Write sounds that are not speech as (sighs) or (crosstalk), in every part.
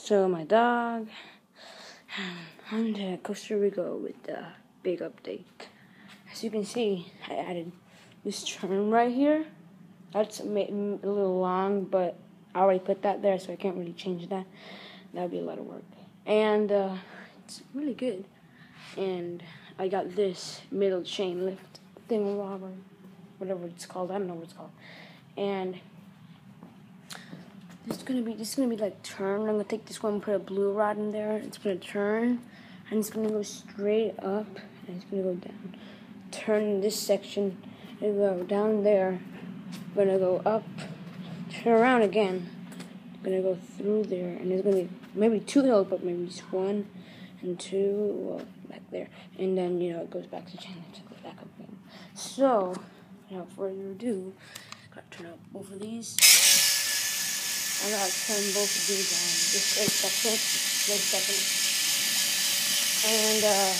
So my dog, (sighs) on to Costa Rica with the big update. As you can see, I added this turn right here. That's a little long, but I already put that there, so I can't really change that. That would be a lot of work. And uh, it's really good. And I got this middle chain lift thing, whatever it's called. I don't know what it's called. And gonna be is gonna be like turn. I'm gonna take this one, put a blue rod in there. It's gonna turn, and it's gonna go straight up, and it's gonna go down. Turn this section, and go down there. I'm Gonna go up, turn around again. I'm Gonna go through there, and there's gonna be maybe two hills, but maybe just one and two well, back there, and then you know it goes back to chain to go back up again. So, without further ado, gotta turn up both of these. I gotta turn both of these on. Just a second. Wait a second. And, uh,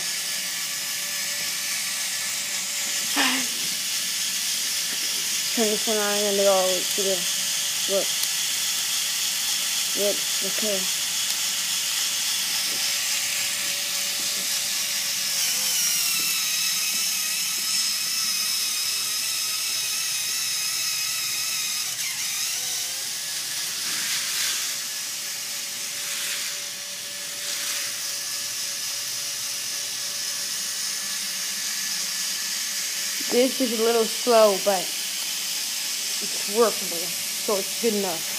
(sighs) turn this one on and go to the, look. Look, look here. This is a little slow, but it's workable, so it's good enough.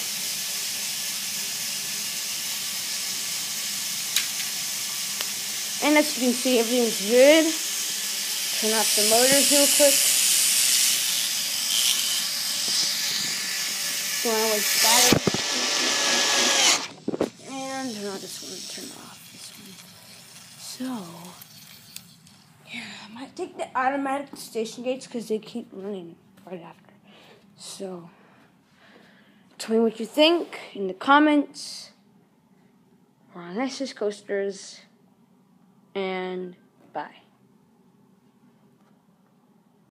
And as you can see, everything's good. Turn off the motors real quick. Go on with battery. And turn on this one, turn off this one. So, I might take the automatic station gates because they keep running right after. So, tell me what you think in the comments. We're on Nexus Coasters, and bye.